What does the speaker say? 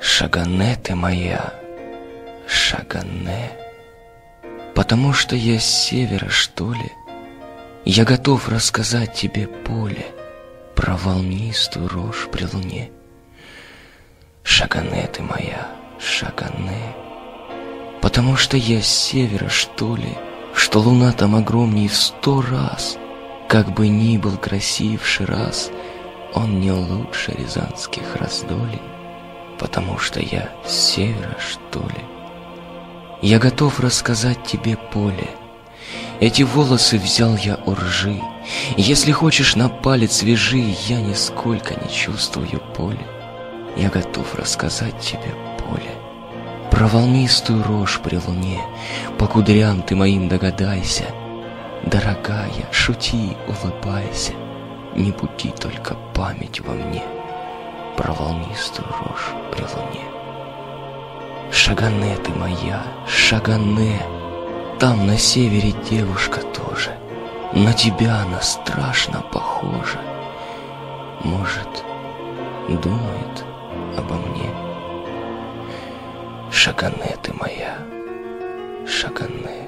Шагане ты моя, Шагане. Потому что я с севера, что ли, Я готов рассказать тебе поле Про волнистую рожь при луне. Шагане ты моя, Шагане. Потому что я с севера, что ли, Что луна там огромнее в сто раз, Как бы ни был красив Шираз, Он не лучше рязанских раздолей, Потому что я с севера, что ли. Я готов рассказать тебе поле. Эти волосы взял я у ржи. Если хочешь на палец вяжи, Я нисколько не чувствую поле. Я готов рассказать тебе поле. Про волнистую рожь при луне, По кудрям ты моим догадайся. Дорогая, шути, улыбайся, Не буди только память во мне Про волнистую рожь при луне. Шагане ты моя, Шагане, Там на севере девушка тоже, На тебя она страшно похожа. Может, думает обо мне. Шагане ты моя, Шагане.